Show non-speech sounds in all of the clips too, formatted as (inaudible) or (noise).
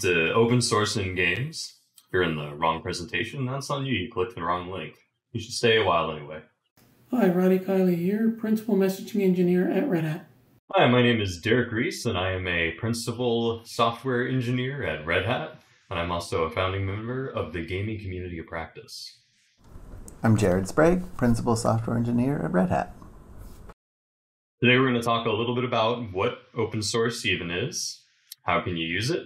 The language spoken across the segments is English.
to Open Source in Games. If you're in the wrong presentation, that's on you. You clicked the wrong link. You should stay a while anyway. Hi, Roddy Kieley here, Principal Messaging Engineer at Red Hat. Hi, my name is Derek Reese, and I am a Principal Software Engineer at Red Hat, and I'm also a founding member of the Gaming Community of Practice. I'm Jared Sprague, Principal Software Engineer at Red Hat. Today we're going to talk a little bit about what open source even is, how can you use it,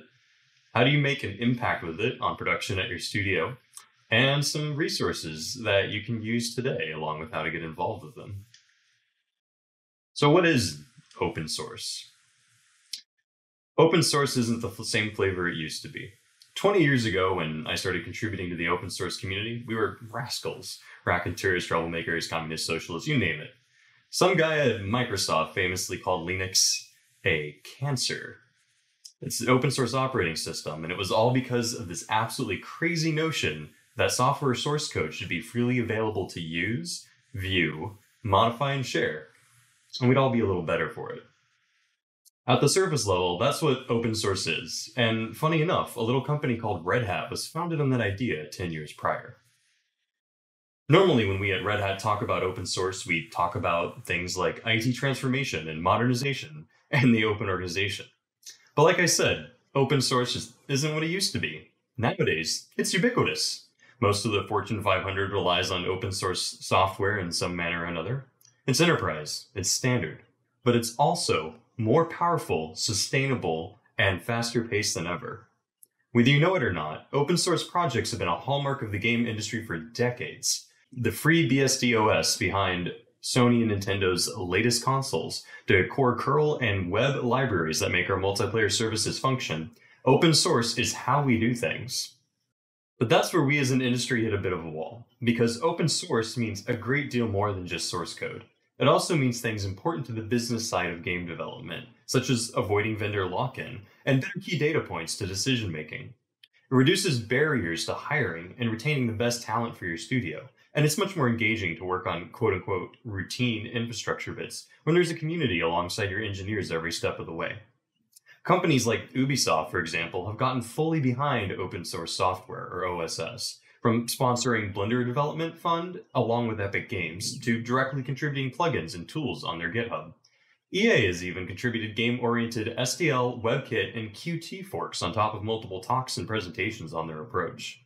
how do you make an impact with it on production at your studio, and some resources that you can use today along with how to get involved with them. So what is open source? Open source isn't the same flavor it used to be. 20 years ago, when I started contributing to the open source community, we were rascals, raconteurs, troublemakers, communist socialists, you name it. Some guy at Microsoft famously called Linux a cancer. It's an open source operating system, and it was all because of this absolutely crazy notion that software source code should be freely available to use, view, modify, and share. And we'd all be a little better for it. At the surface level, that's what open source is. And funny enough, a little company called Red Hat was founded on that idea 10 years prior. Normally, when we at Red Hat talk about open source, we talk about things like IT transformation and modernization and the open organization. But like I said, open source just isn't what it used to be. Nowadays, it's ubiquitous. Most of the Fortune 500 relies on open source software in some manner or another. It's enterprise, it's standard, but it's also more powerful, sustainable, and faster paced than ever. Whether you know it or not, open source projects have been a hallmark of the game industry for decades. The free BSD OS behind Sony and Nintendo's latest consoles, the core curl and web libraries that make our multiplayer services function, open source is how we do things. But that's where we as an industry hit a bit of a wall, because open source means a great deal more than just source code. It also means things important to the business side of game development, such as avoiding vendor lock in and better key data points to decision making. It reduces barriers to hiring and retaining the best talent for your studio, and it's much more engaging to work on quote unquote routine infrastructure bits when there's a community alongside your engineers every step of the way. Companies like Ubisoft, for example, have gotten fully behind open source software, or OSS, from sponsoring Blender Development Fund along with Epic Games to directly contributing plugins and tools on their GitHub. EA has even contributed game oriented SDL, WebKit, and Qt forks on top of multiple talks and presentations on their approach.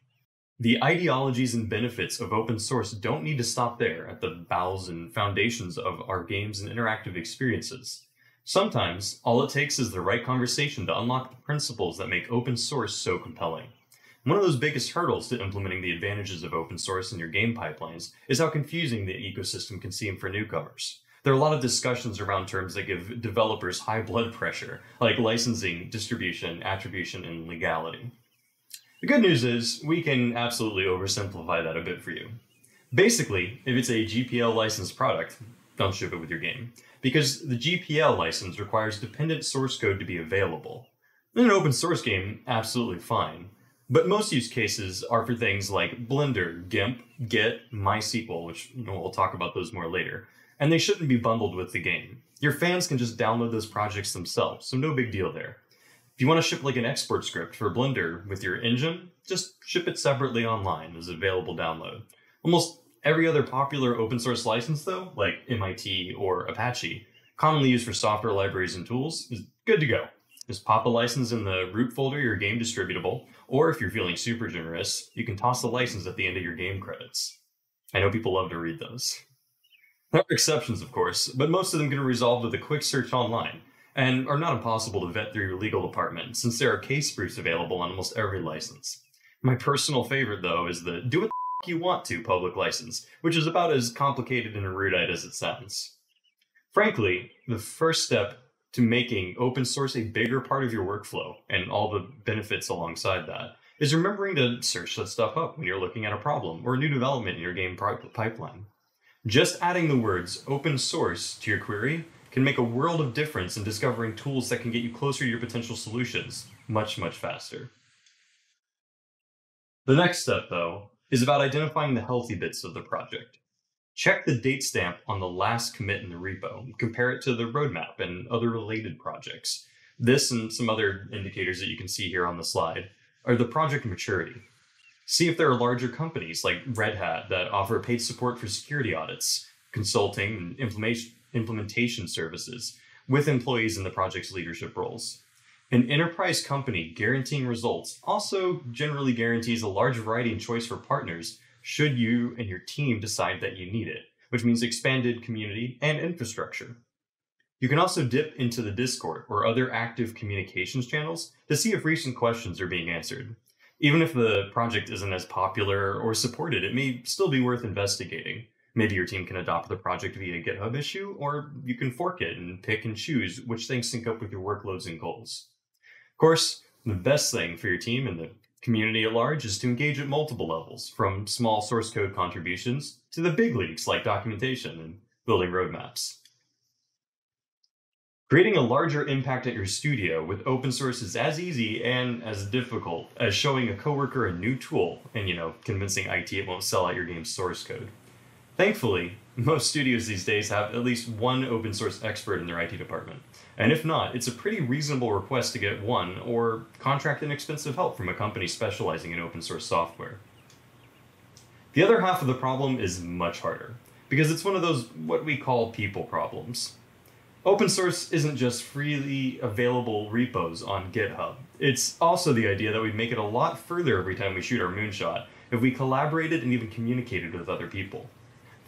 The ideologies and benefits of open source don't need to stop there at the bowels and foundations of our games and interactive experiences. Sometimes, all it takes is the right conversation to unlock the principles that make open source so compelling. One of those biggest hurdles to implementing the advantages of open source in your game pipelines is how confusing the ecosystem can seem for newcomers. There are a lot of discussions around terms that give developers high blood pressure, like licensing, distribution, attribution, and legality. The good news is we can absolutely oversimplify that a bit for you. Basically, if it's a GPL licensed product, don't ship it with your game, because the GPL license requires dependent source code to be available. In an open source game, absolutely fine. But most use cases are for things like Blender, GIMP, Git, MySQL, which we'll talk about those more later. And they shouldn't be bundled with the game. Your fans can just download those projects themselves, so no big deal there. If you want to ship like an export script for Blender with your engine, just ship it separately online as available download. Almost every other popular open source license, though, like MIT or Apache, commonly used for software libraries and tools, is good to go. Just pop a license in the root folder your game distributable, or if you're feeling super generous, you can toss the license at the end of your game credits. I know people love to read those. There are exceptions, of course, but most of them can be resolved with a quick search online, and are not impossible to vet through your legal department, since there are case proofs available on almost every license. My personal favorite, though, is the do what the you want to public license, which is about as complicated and erudite as it sounds. Frankly, the first step to making open source a bigger part of your workflow and all the benefits alongside that is remembering to search that stuff up when you're looking at a problem or a new development in your game pipeline. Just adding the words open source to your query can make a world of difference in discovering tools that can get you closer to your potential solutions much, much faster. The next step, though, is about identifying the healthy bits of the project. Check the date stamp on the last commit in the repo. Compare it to the roadmap and other related projects. This and some other indicators that you can see here on the slide are the project maturity. See if there are larger companies like Red Hat that offer paid support for security audits, consulting, and implementation, implementation services with employees in the project's leadership roles. An enterprise company guaranteeing results also generally guarantees a large variety and choice for partners should you and your team decide that you need it, which means expanded community and infrastructure. You can also dip into the Discord or other active communications channels to see if recent questions are being answered. Even if the project isn't as popular or supported, it may still be worth investigating. Maybe your team can adopt the project via GitHub issue, or you can fork it and pick and choose which things sync up with your workloads and goals. Of course, the best thing for your team and the community at large is to engage at multiple levels, from small source code contributions to the big leagues like documentation and building roadmaps. Creating a larger impact at your studio with open source is as easy and as difficult as showing a coworker a new tool and, you know, convincing IT it won't sell out your game's source code. Thankfully, (laughs) most studios these days have at least one open source expert in their IT department. And if not, it's a pretty reasonable request to get one or contract inexpensive help from a company specializing in open source software. The other half of the problem is much harder because it's one of those what we call people problems. Open source isn't just freely available repos on GitHub. It's also the idea that we'd make it a lot further every time we shoot our moonshot if we collaborated and even communicated with other people.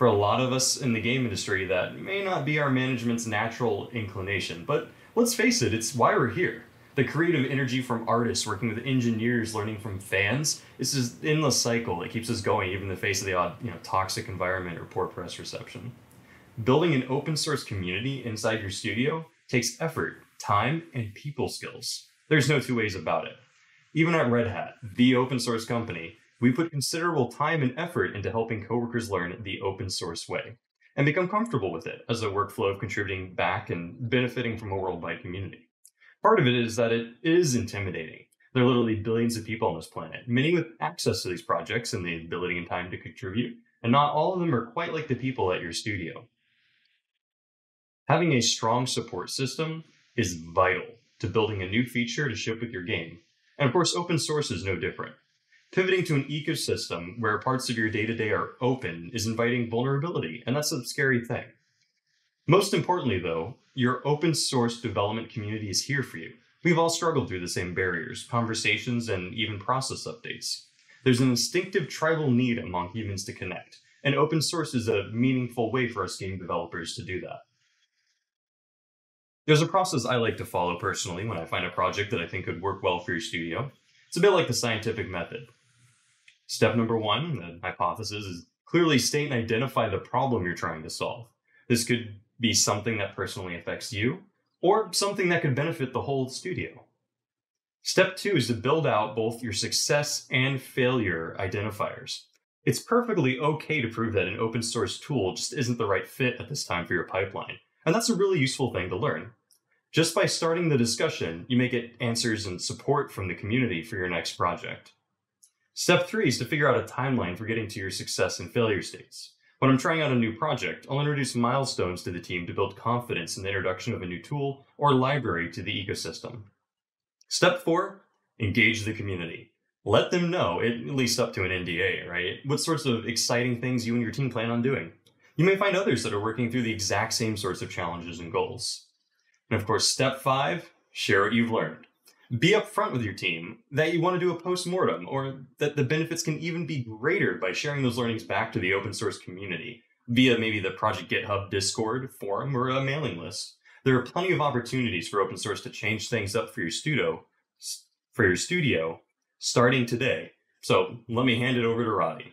For a lot of us in the game industry, that may not be our management's natural inclination, but let's face it, it's why we're here. The creative energy from artists working with engineers, learning from fans, it's this endless cycle that keeps us going even in the face of the odd, you know, toxic environment or poor press reception. Building an open source community inside your studio takes effort, time, and people skills. There's no two ways about it. Even at Red Hat, the open source company, we put considerable time and effort into helping coworkers learn the open source way and become comfortable with it as a workflow of contributing back and benefiting from a worldwide community. Part of it is that it is intimidating. There are literally billions of people on this planet, many with access to these projects and the ability and time to contribute, and not all of them are quite like the people at your studio. Having a strong support system is vital to building a new feature to ship with your game. And of course, open source is no different. Pivoting to an ecosystem where parts of your day to day are open is inviting vulnerability, and that's a scary thing. Most importantly, though, your open source development community is here for you. We've all struggled through the same barriers, conversations, and even process updates. There's an instinctive tribal need among humans to connect, and open source is a meaningful way for us game developers to do that. There's a process I like to follow personally when I find a project that I think could work well for your studio. It's a bit like the scientific method. Step number one, the hypothesis, is clearly state and identify the problem you're trying to solve. This could be something that personally affects you, or something that could benefit the whole studio. Step two is to build out both your success and failure identifiers. It's perfectly okay to prove that an open source tool just isn't the right fit at this time for your pipeline. And that's a really useful thing to learn. Just by starting the discussion, you may get answers and support from the community for your next project. Step three is to figure out a timeline for getting to your success and failure states. When I'm trying out a new project, I'll introduce milestones to the team to build confidence in the introduction of a new tool or library to the ecosystem. Step four, engage the community. Let them know, at least up to an NDA, right? What sorts of exciting things you and your team plan on doing. You may find others that are working through the exact same sorts of challenges and goals. And of course, step five, share what you've learned. Be upfront with your team that you want to do a post-mortem or that the benefits can even be greater by sharing those learnings back to the open source community via maybe the Project GitHub Discord forum or a mailing list. There are plenty of opportunities for open source to change things up for your studio, for your studio starting today. So let me hand it over to Roddy.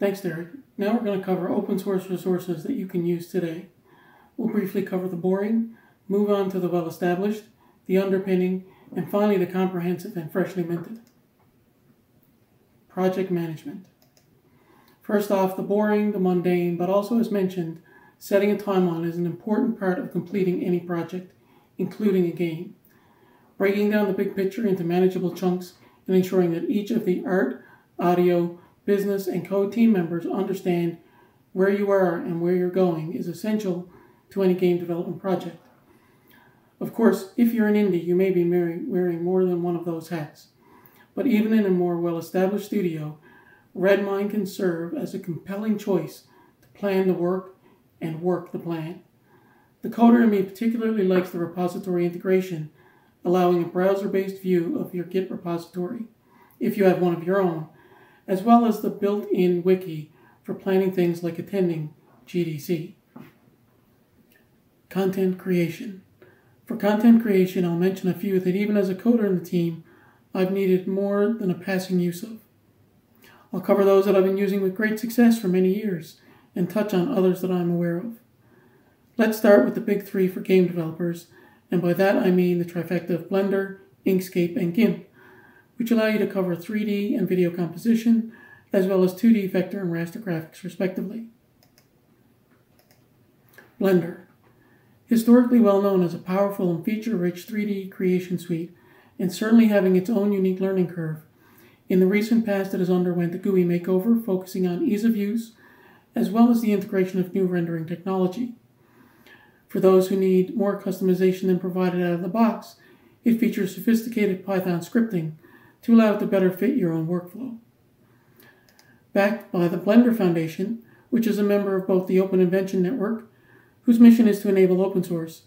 Thanks, Derek. Now we're going to cover open source resources that you can use today. We'll briefly cover the boring, move on to the well established, the underpinning, and finally the comprehensive and freshly minted. Project management. First off, the boring, the mundane, but also as mentioned, setting a timeline is an important part of completing any project, including a game. Breaking down the big picture into manageable chunks and ensuring that each of the art, audio, business, and code team members understand where you are and where you're going is essential to any game development project. Of course, if you're an indie, you may be wearing more than one of those hats. But even in a more well established studio, Redmine can serve as a compelling choice to plan the work and work the plan. The coder in me particularly likes the repository integration, allowing a browser based view of your Git repository, if you have one of your own, as well as the built in wiki for planning things like attending GDC. Content creation. For content creation, I'll mention a few that even as a coder in the team, I've needed more than a passing use of. I'll cover those that I've been using with great success for many years and touch on others that I'm aware of. Let's start with the big three for game developers, and by that I mean the trifecta of Blender, Inkscape, and GIMP, which allow you to cover 3D and video composition, as well as 2D vector and raster graphics, respectively. Blender. Historically well known as a powerful and feature rich 3D creation suite, and certainly having its own unique learning curve, in the recent past it has underwent a GUI makeover focusing on ease of use, as well as the integration of new rendering technology. For those who need more customization than provided out of the box, it features sophisticated Python scripting to allow it to better fit your own workflow. Backed by the Blender Foundation, which is a member of both the Open Invention Network whose mission is to enable open source,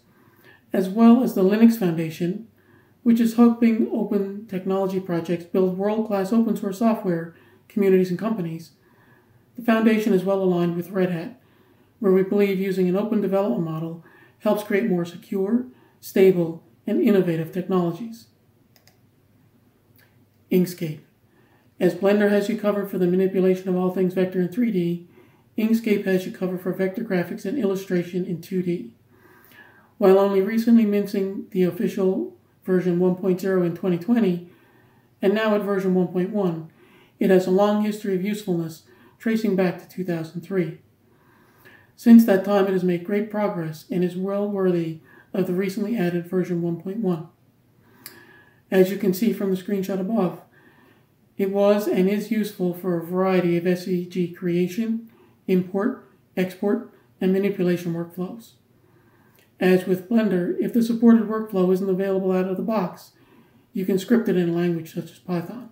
as well as the Linux Foundation, which is helping open technology projects build world class open source software, communities, and companies. The foundation is well aligned with Red Hat, where we believe using an open development model helps create more secure, stable, and innovative technologies. Inkscape. As Blender has you covered for the manipulation of all things vector in 3D, Inkscape has you covered for vector graphics and illustration in 2D. While only recently mincing the official version 1.0 in 2020, and now at version 1.1, it has a long history of usefulness tracing back to 2003. Since that time, it has made great progress and is well worthy of the recently added version 1.1. As you can see from the screenshot above, it was and is useful for a variety of SVG creation, import, export, and manipulation workflows. As with Blender, if the supported workflow isn't available out of the box, you can script it in a language such as Python.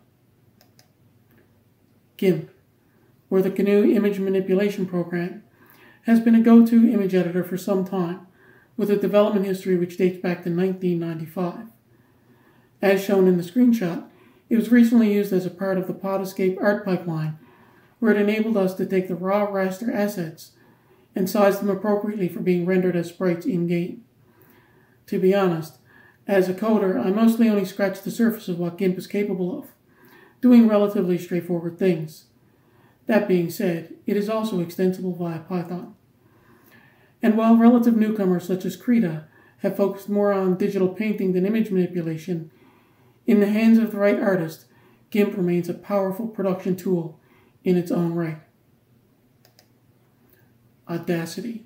GIMP, or the GNU Image Manipulation Program, has been a go-to image editor for some time, with a development history which dates back to 1995. As shown in the screenshot, it was recently used as a part of the Pod Escape art pipeline where it enabled us to take the raw raster assets and size them appropriately for being rendered as sprites in game. To be honest, as a coder, I mostly only scratch the surface of what GIMP is capable of, doing relatively straightforward things. That being said, it is also extensible via Python. And while relative newcomers such as Krita have focused more on digital painting than image manipulation, in the hands of the right artist, GIMP remains a powerful production tool in its own right. Audacity.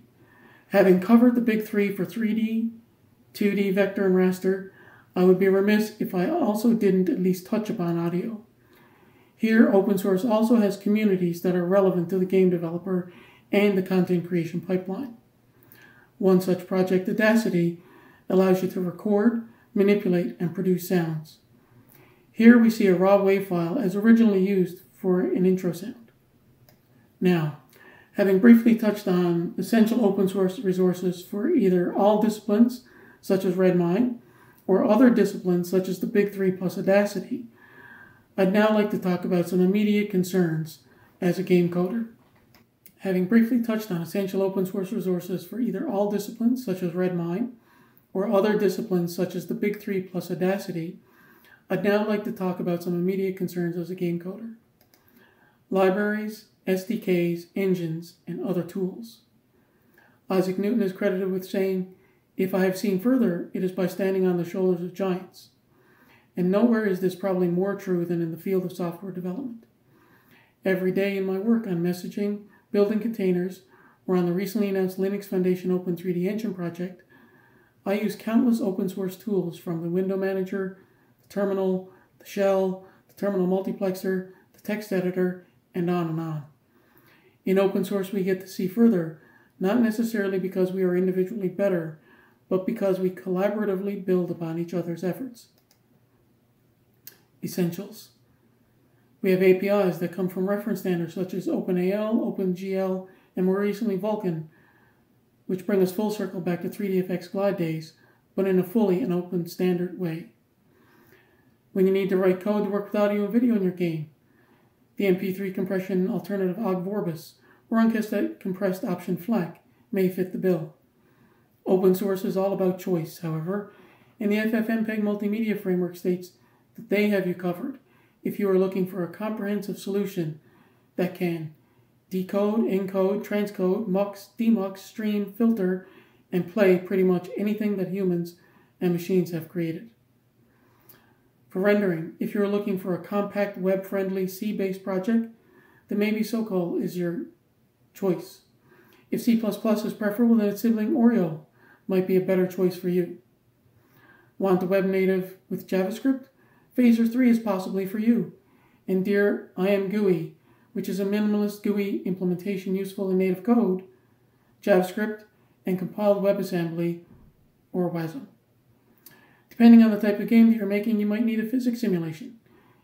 Having covered the big three for 3D, 2D, vector, and raster, I would be remiss if I also didn't at least touch upon audio. Here, open source also has communities that are relevant to the game developer and the content creation pipeline. One such project, Audacity, allows you to record, manipulate, and produce sounds. Here we see a raw WAV file as originally used for an intro sound. Now, having briefly touched on essential open source resources for either all disciplines, such as Redmine, or other disciplines such as the Big Three plus Audacity, I'd now like to talk about some immediate concerns as a game coder. Having briefly touched on essential open source resources for either all disciplines, such as Redmine, or other disciplines such as the Big Three plus Audacity, I'd now like to talk about some immediate concerns as a game coder libraries, SDKs, engines, and other tools. Isaac Newton is credited with saying, If I have seen further, it is by standing on the shoulders of giants. And nowhere is this probably more true than in the field of software development. Every day in my work on messaging, building containers, or on the recently announced Linux Foundation Open 3D Engine project, I use countless open source tools from the window manager, the terminal, the shell, the terminal multiplexer, the text editor, and on and on. In open source, we get to see further, not necessarily because we are individually better, but because we collaboratively build upon each other's efforts. Essentials. We have APIs that come from reference standards such as OpenAL, OpenGL, and more recently Vulkan, which bring us full circle back to 3DFX Glide days, but in a fully and open standard way. When you need to write code to work with audio and video in your game, the MP3 compression alternative Ogg Vorbis or uncompressed option FLAC may fit the bill. Open source is all about choice, however, and the FFmpeg multimedia framework states that they have you covered if you are looking for a comprehensive solution that can decode, encode, transcode, mux, demux, stream, filter, and play pretty much anything that humans and machines have created. For rendering, if you're looking for a compact, web-friendly, C-based project, then maybe Sokol is your choice. If C++ is preferable, then its sibling Oryol might be a better choice for you. Want the web native with JavaScript? Phaser 3 is possibly for you. And dear ImGUI, which is a minimalist GUI implementation useful in native code, JavaScript, and compiled WebAssembly, or WASM. Depending on the type of game that you're making, you might need a physics simulation.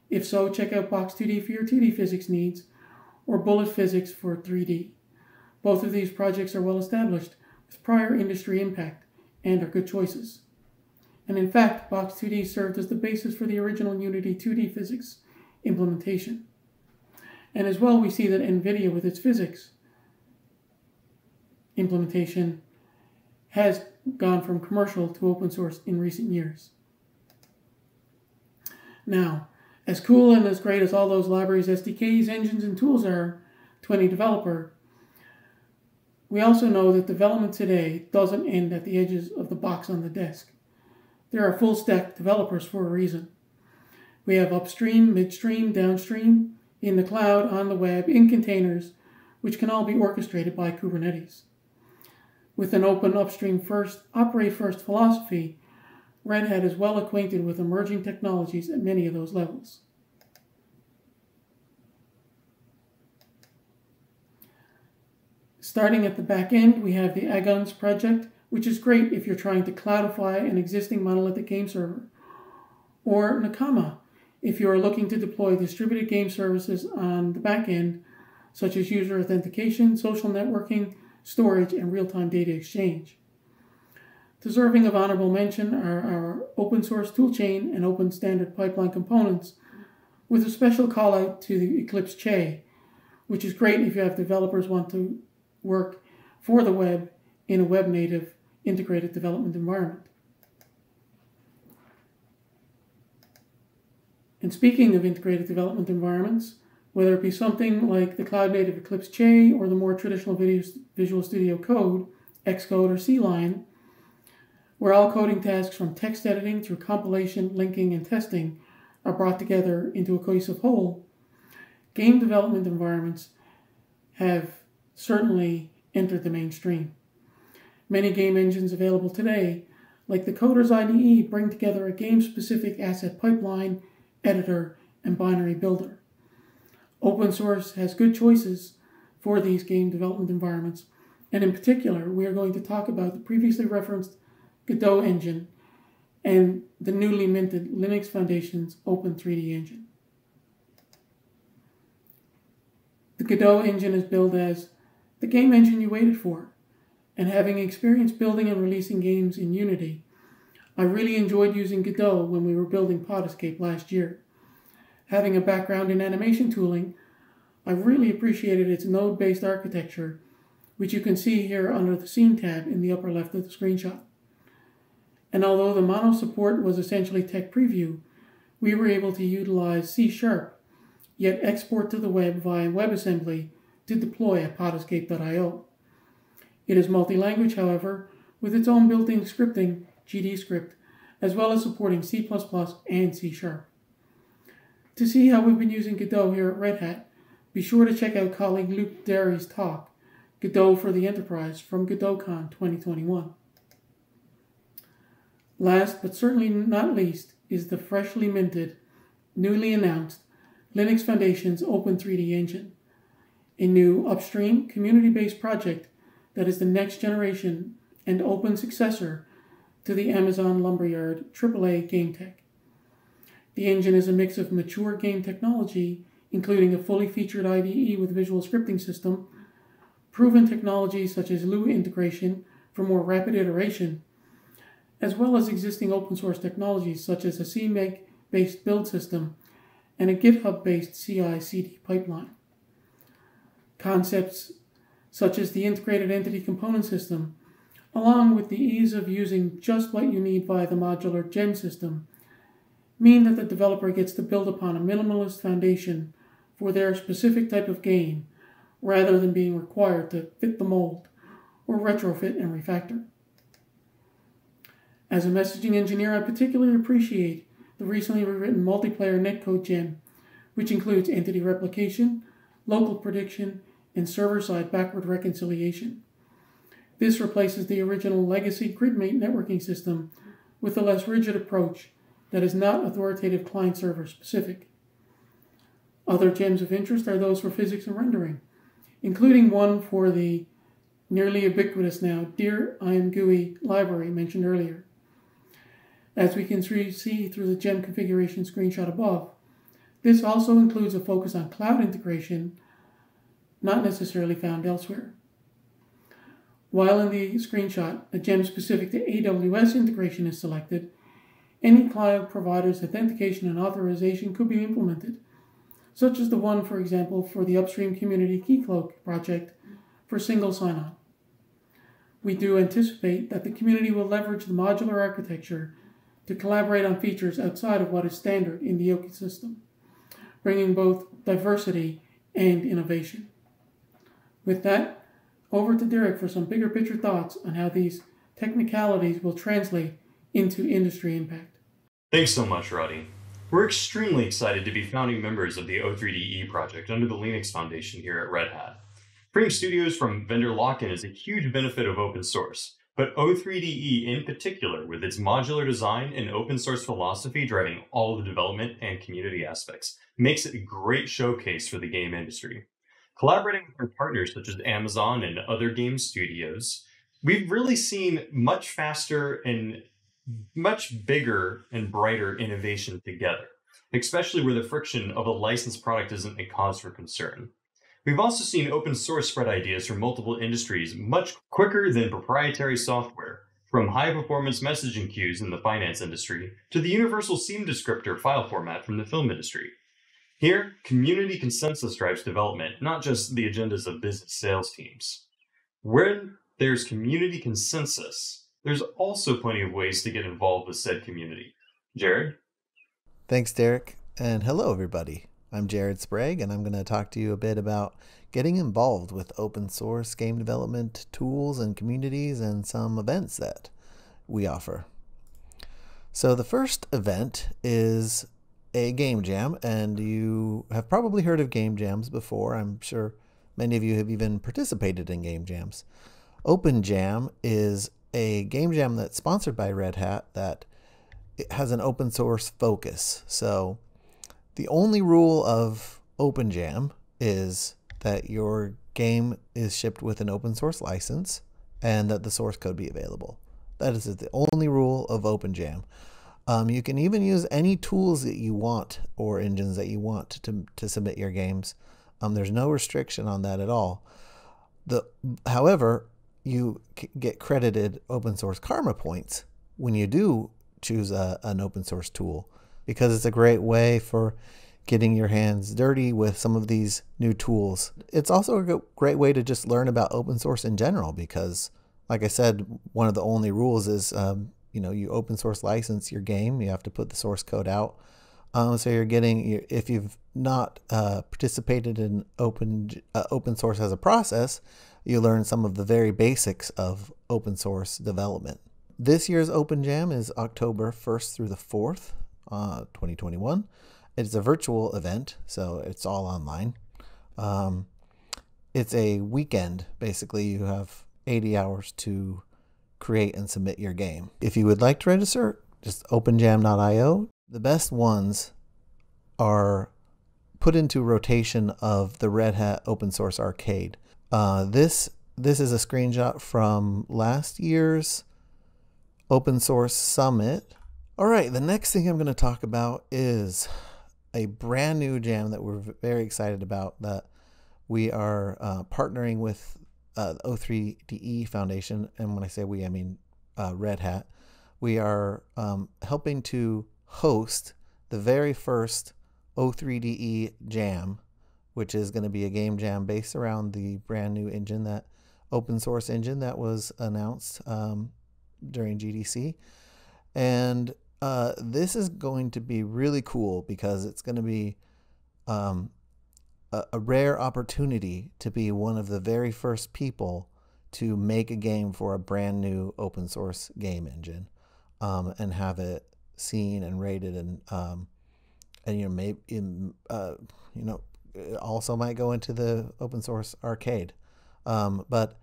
If so, check out Box2D for your 2D PhysX needs, or Bullet Physics for 3D. Both of these projects are well established with prior industry impact and are good choices. And in fact, Box2D served as the basis for the original Unity 2D physics implementation. And as well, we see that NVIDIA, with its physics implementation, has gone from commercial to open source in recent years. Now, as cool and as great as all those libraries, SDKs, engines, and tools are to any developer, we also know that development today doesn't end at the edges of the box on the desk. There are full stack developers for a reason. We have upstream, midstream, downstream, in the cloud, on the web, in containers, which can all be orchestrated by Kubernetes. With an open upstream first, operate first philosophy, Red Hat is well acquainted with emerging technologies at many of those levels. Starting at the back end, we have the Agones project, which is great if you're trying to cloudify an existing monolithic game server, or Nakama if you are looking to deploy distributed game services on the back end, such as user authentication, social networking, storage, and real time data exchange. Deserving of honorable mention are our open source toolchain and open standard pipeline components, with a special call out to the Eclipse Che, which is great if you have developers want to work for the web in a web native integrated development environment. And speaking of integrated development environments, whether it be something like the cloud native Eclipse Che or the more traditional Visual Studio Code, Xcode, or CLion, where all coding tasks from text editing through compilation, linking, and testing are brought together into a cohesive whole, game development environments have certainly entered the mainstream. Many game engines available today, like the Coders IDE, bring together a game specific asset pipeline, editor, and binary builder. Open source has good choices for these game development environments, and in particular, we are going to talk about the previously referenced Godot engine, and the newly minted Linux Foundation's Open 3D engine. The Godot engine is billed as the game engine you waited for, and having experience building and releasing games in Unity, I really enjoyed using Godot when we were building Pod Escape last year. Having a background in animation tooling, I really appreciated its node based architecture, which you can see here under the Scene tab in the upper left of the screenshot. And although the mono support was essentially tech preview, we were able to utilize C Sharp, yet export to the web via WebAssembly to deploy at podescape.io. It is multi-language, however, with its own built-in scripting, GDScript, as well as supporting C++ and C Sharp. To see how we've been using Godot here at Red Hat, be sure to check out colleague Luke Derry's talk, Godot for the Enterprise from GodotCon 2021. Last but certainly not least is the freshly minted, newly announced Linux Foundation's Open 3D engine, a new upstream community based project that is the next generation and open successor to the Amazon Lumberyard AAA Game Tech. The engine is a mix of mature game technology, including a fully featured IDE with visual scripting system, proven technologies such as Lua integration for more rapid iteration, as well as existing open source technologies such as a CMake based build system and a GitHub based CI CD pipeline. Concepts such as the integrated entity component system, along with the ease of using just what you need via the modular gem system, mean that the developer gets to build upon a minimalist foundation for their specific type of game rather than being required to fit the mold or retrofit and refactor. As a messaging engineer, I particularly appreciate the recently rewritten multiplayer netcode gem, which includes entity replication, local prediction, and server side backward reconciliation. This replaces the original legacy GridMate networking system with a less rigid approach that is not authoritative client server specific. Other gems of interest are those for physics and rendering, including one for the nearly ubiquitous now Dear ImGui library mentioned earlier. As we can see through the gem configuration screenshot above, this also includes a focus on cloud integration, not necessarily found elsewhere. While in the screenshot, a gem specific to AWS integration is selected, any cloud provider's authentication and authorization could be implemented, such as the one, for example, for the Upstream Community Keycloak project for single sign on. We do anticipate that the community will leverage the modular architecture to collaborate on features outside of what is standard in the ecosystem, bringing both diversity and innovation. With that, over to Derek for some bigger picture thoughts on how these technicalities will translate into industry impact. Thanks so much, Roddy. We're extremely excited to be founding members of the O3DE project under the Linux Foundation here at Red Hat. Freeing studios from vendor lock-in is a huge benefit of open source, but O3DE in particular, with its modular design and open source philosophy driving all the development and community aspects, makes it a great showcase for the game industry. Collaborating with our partners such as Amazon and other game studios, we've really seen much faster and much bigger and brighter innovation together, especially where the friction of a licensed product isn't a cause for concern. We've also seen open source spread ideas from multiple industries much quicker than proprietary software, from high performance messaging queues in the finance industry to the universal scene descriptor file format from the film industry. Here, community consensus drives development, not just the agendas of business sales teams. When there's community consensus, there's also plenty of ways to get involved with said community. Jared? Thanks, Derek. And hello, everybody. I'm Jared Sprague, and I'm going to talk to you a bit about getting involved with open source game development tools and communities and some events that we offer. So, the first event is a game jam, and you have probably heard of game jams before. I'm sure many of you have even participated in game jams. Open Jam is a game jam that's sponsored by Red Hat that it has an open source focus. So the only rule of Open Jam is that your game is shipped with an open source license and that the source code be available. That is the only rule of Open Jam. Um, you can even use any tools that you want or engines that you want to, to submit your games. Um, there's no restriction on that at all. The, however, you get credited open source karma points when you do choose a, an open source tool because it's a great way for getting your hands dirty with some of these new tools. It's also a great way to just learn about open source in general because, like I said, one of the only rules is um, you know you open source license your game. You have to put the source code out. Um, so you're getting if you've not uh, participated in open uh, open source as a process, you learn some of the very basics of open source development. This year's Open Jam is October 1st through the 4th, uh, 2021. It's a virtual event, so it's all online. Um, it's a weekend, basically. You have 80 hours to create and submit your game. If you would like to register, just openjam.io. The best ones are put into rotation of the Red Hat Open Source Arcade. Uh, this this is a screenshot from last year's Open Source Summit. All right, the next thing I'm going to talk about is a brand new jam that we're very excited about that we are uh, partnering with uh, the O3DE Foundation. And when I say we, I mean uh, Red Hat. We are um, helping to host the very first O3DE jam, which is going to be a game jam based around the brand new engine that open source engine that was announced um, during GDC. And uh, this is going to be really cool because it's going to be um, a, a, rare opportunity to be one of the very first people to make a game for a brand new open source game engine um, and have it seen and rated and um, and you know maybe in, uh, you know also might go into the open source arcade. Um, but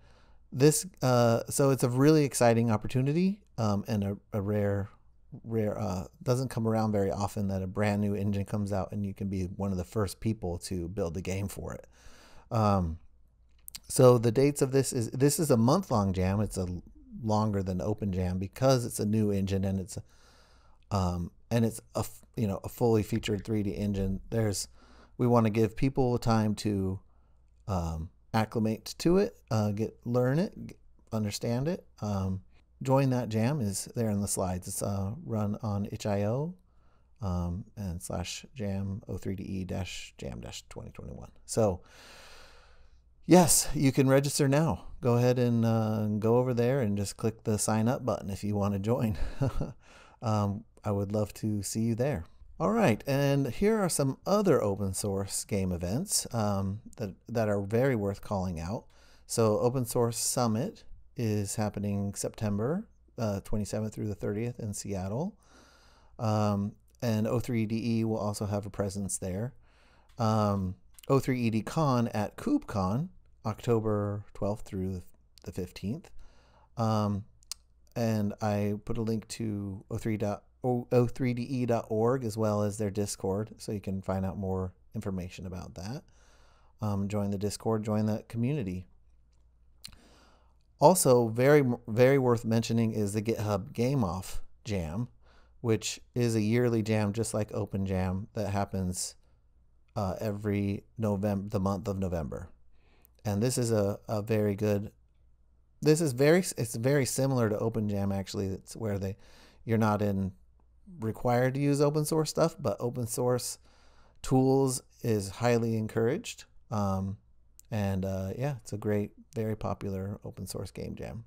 this uh, so it's a really exciting opportunity um, and a, a rare rare uh, doesn't come around very often that a brand new engine comes out and you can be one of the first people to build the game for it. Um, so the dates of this is this is a month long jam. It's a longer than open jam because it's a new engine and it's um, and it's a you know a fully featured 3d engine there's we want to give people time to um, acclimate to it, uh, get learn it, understand it. Um, join that jam is there in the slides. It's uh, run on itch.io um, and slash jam o3de dash jam dash 2021. So yes, you can register now. Go ahead and uh, go over there and just click the sign up button if you want to join. (laughs) um, I would love to see you there. All right, and here are some other open source game events um, that, that are very worth calling out. So, Open Source Summit is happening September uh, 27th through the 30th in Seattle. Um, and O3DE will also have a presence there. Um, O3DECon at KubeCon, October 12th through the 15th. Um, and I put a link to O3 o3de.org as well as their Discord, so you can find out more information about that. Um, join the Discord, join the community. Also, very very worth mentioning is the GitHub Game Off Jam, which is a yearly jam just like Open Jam that happens uh, every November, the month of November, and this is a, a very good. This is very it's very similar to Open Jam actually. It's where they you're not in required to use open source stuff, but open source tools is highly encouraged. Um, and uh, yeah, it's a great, very popular open source game jam.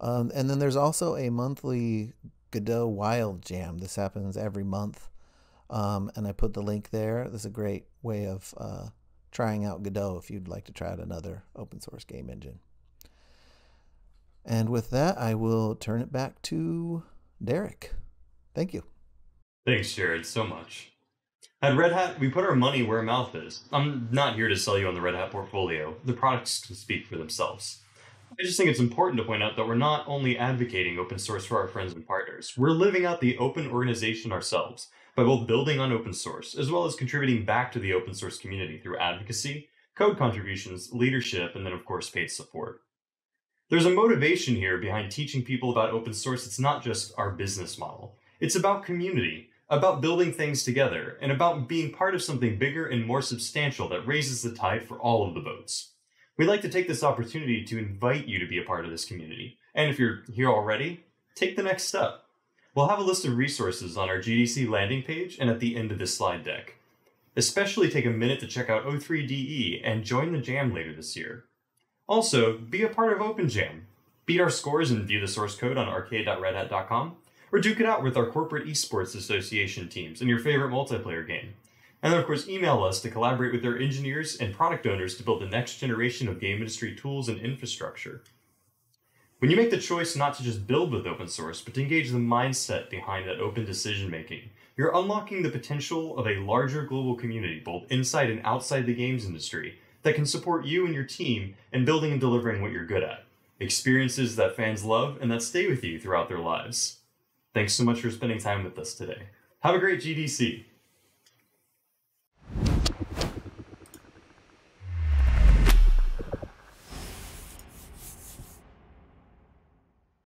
Um, and then there's also a monthly Godot Wild Jam. This happens every month. Um, and I put the link there. This is a great way of uh, trying out Godot if you'd like to try out another open source game engine. And with that, I will turn it back to Derek. Thank you. Thanks, Jared, so much. At Red Hat, we put our money where our mouth is. I'm not here to sell you on the Red Hat portfolio. The products can speak for themselves. I just think it's important to point out that we're not only advocating open source for our friends and partners, we're living out the open organization ourselves by both building on open source as well as contributing back to the open source community through advocacy, code contributions, leadership, and then, of course, paid support. There's a motivation here behind teaching people about open source. It's not just our business model. It's about community, about building things together, and about being part of something bigger and more substantial that raises the tide for all of the boats. We'd like to take this opportunity to invite you to be a part of this community. And if you're here already, take the next step. We'll have a list of resources on our GDC landing page and at the end of this slide deck. Especially take a minute to check out O3DE and join the Jam later this year. Also, be a part of OpenJam. Beat our scores and view the source code on arcade.redhat.com or duke it out with our corporate esports association teams in your favorite multiplayer game. And then, of course, email us to collaborate with our engineers and product owners to build the next generation of game industry tools and infrastructure. When you make the choice not to just build with open source, but to engage the mindset behind that open decision making, you're unlocking the potential of a larger global community, both inside and outside the games industry, that can support you and your team in building and delivering what you're good at. Experiences that fans love and that stay with you throughout their lives. Thanks so much for spending time with us today. Have a great GDC.